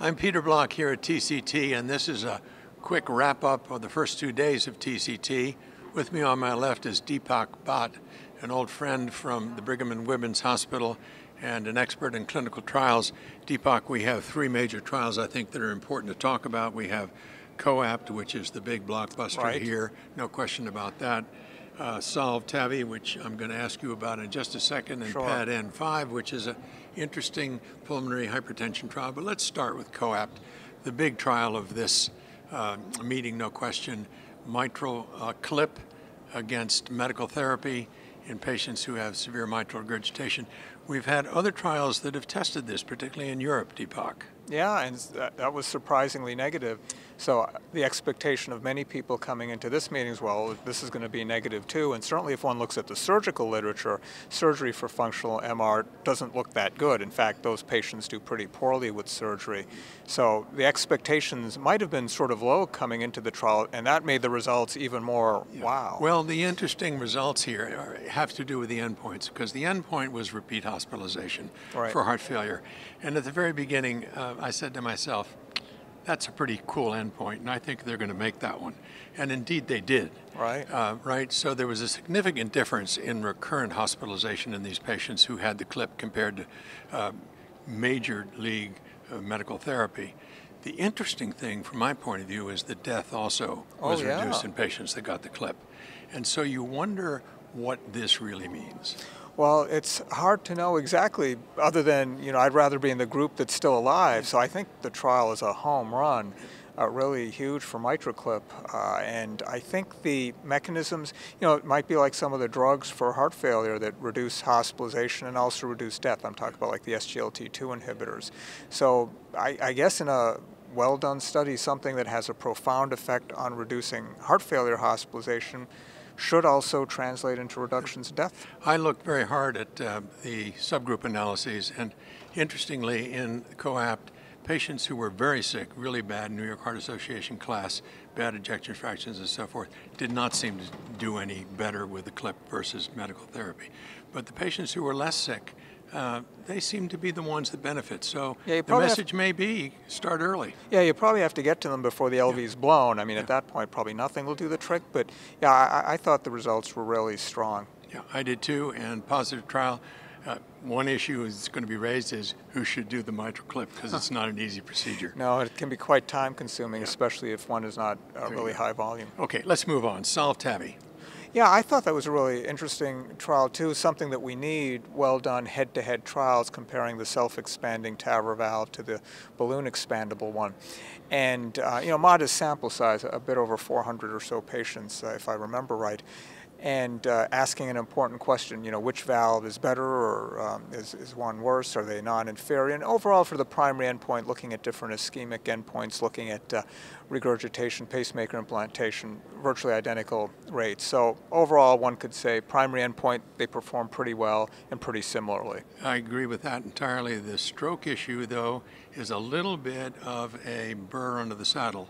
I'm Peter Block here at TCT, and this is a quick wrap up of the first two days of TCT. With me on my left is Deepak Bhatt, an old friend from the Brigham and Women's Hospital and an expert in clinical trials. Deepak, we have three major trials I think that are important to talk about. We have COAPT, which is the big blockbuster right. here, no question about that. Uh, Solve TAVI, which I'm going to ask you about in just a second, and Sure. PAD N5, which is an interesting pulmonary hypertension trial. But let's start with COAPT, the big trial of this uh, meeting, no question. Mitral uh, clip against medical therapy in patients who have severe mitral regurgitation. We've had other trials that have tested this, particularly in Europe, Deepak. Yeah, and that, that was surprisingly negative. So uh, the expectation of many people coming into this meeting is, well, this is going to be negative too. And certainly if one looks at the surgical literature, surgery for functional MR doesn't look that good. In fact, those patients do pretty poorly with surgery. So the expectations might have been sort of low coming into the trial, and that made the results even more wow. Well, the interesting results here have to do with the endpoints because the endpoint was repeat hospitalization Right. for heart failure. And at the very beginning, uh, I said to myself, that's a pretty cool endpoint, and I think they're going to make that one. And indeed, they did. Right. Uh, right. So there was a significant difference in recurrent hospitalization in these patients who had the clip compared to uh, major league uh, medical therapy. The interesting thing, from my point of view, is that death also Oh, was yeah. reduced in patients that got the clip. And so you wonder what this really means. Well, it's hard to know exactly, other than, you know, I'd rather be in the group that's still alive. So I think the trial is a home run, uh, really huge for MitraClip. Uh, and I think the mechanisms, you know, it might be like some of the drugs for heart failure that reduce hospitalization and also reduce death. I'm talking about like the SGLT2 inhibitors. So I, I guess in a well done study, something that has a profound effect on reducing heart failure hospitalization should also translate into reductions in death. I looked very hard at uh, the subgroup analyses, and interestingly, in COAPT, patients who were very sick, really bad New York Heart Association class, bad ejection fractions and so forth, did not seem to do any better with the clip versus medical therapy. But the patients who were less sick, uh, they seem to be the ones that benefit. So Yeah, the message may be start early. Yeah, you probably have to get to them before the LV is blown. I mean, at that point, probably nothing will do the trick. But yeah, I, I thought the results were really strong. Yeah, I did too, and positive trial. Uh, one issue is going to be raised is who should do the mitral clip because it's not an easy procedure. No, it can be quite time consuming, especially if one is not uh, really high volume. Okay, let's move on. Solve TAVI. Yeah, I thought that was a really interesting trial too. Something that we need well done head to head trials comparing the self expanding TAVR valve to the balloon expandable one. And, uh, you know, modest sample size, a bit over 400 or so patients, uh, if I remember right. And uh, asking an important question, you know, which valve is better or um, is, is one worse? Are they non inferior? And overall, for the primary endpoint, looking at different ischemic endpoints, looking at uh, regurgitation, pacemaker implantation, virtually identical rates. So overall, one could say primary endpoint, they perform pretty well and pretty similarly. I agree with that entirely. The stroke issue, though, is a little bit of a burr under the saddle,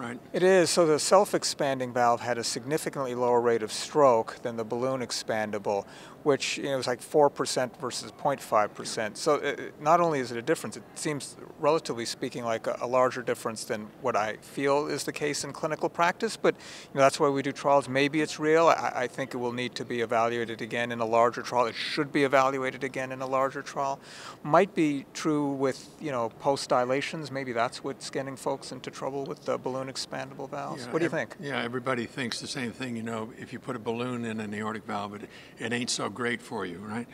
right? It is. So the self-expanding valve had a significantly lower rate of stroke than the balloon expandable, which you know, was like 4% versus 0.5%. So it, not only is it a difference, it seems, relatively speaking, like a, a larger difference than what I feel is the case in clinical practice. But you know, that's why we do trials. Maybe it's real. I, I think it will need to be evaluated again in a larger trial. It should be evaluated again in a larger trial. Might be true with you know post dilations. Maybe that's what's getting folks into trouble with the balloon expandable valves. Yeah, what do you think? Yeah, everybody thinks the same thing. You know, if you put a balloon in an aortic valve, it, it ain't so great for you, right?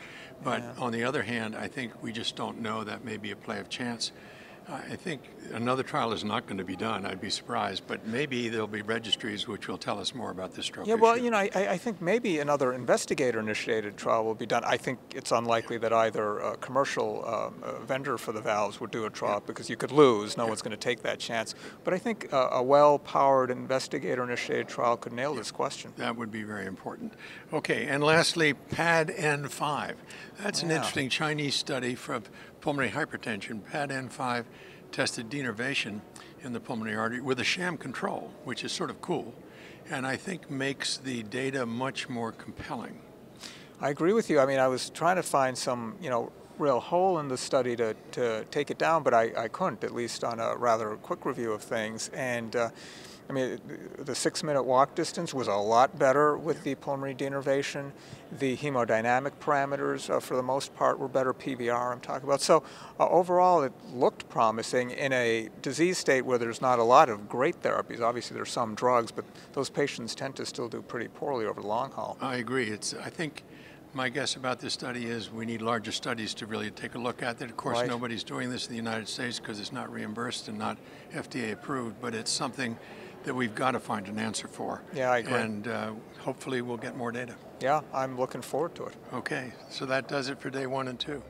But Yeah. on the other hand, I think we just don't know. That may be a play of chance. I think another trial is not going to be done. I'd be surprised, but maybe there'll be registries which will tell us more about this stroke Yeah, well, issue. you know, I, I think maybe another investigator-initiated trial will be done. I think it's unlikely that either a commercial um, uh, vendor for the valves would do a trial because you could lose. No one's going to take that chance. But I think a, a well-powered investigator-initiated trial could nail this question. That would be very important. Okay, and lastly, PAD N5. That's an interesting Chinese study for pulmonary hypertension. PAD N5 tested denervation in the pulmonary artery with a sham control, which is sort of cool, and I think makes the data much more compelling. I agree with you. I mean, I was trying to find some, you know, real hole in the study to, to take it down, but I, I couldn't, at least on a rather quick review of things. And uh, I mean, the six minute walk distance was a lot better with the pulmonary denervation. The hemodynamic parameters, uh, for the most part, were better. PVR, I'm talking about. So, uh, overall, it looked promising in a disease state where there's not a lot of great therapies. Obviously, there's some drugs, but those patients tend to still do pretty poorly over the long haul. I agree. It's, I think my guess about this study is we need larger studies to really take a look at it. Of course, Right. nobody's doing this in the United States because it's not reimbursed and not FDA approved, but it's something that we've got to find an answer for. Yeah, I agree. And uh, hopefully we'll get more data. Yeah, I'm looking forward to it. Okay, so that does it for day one and two.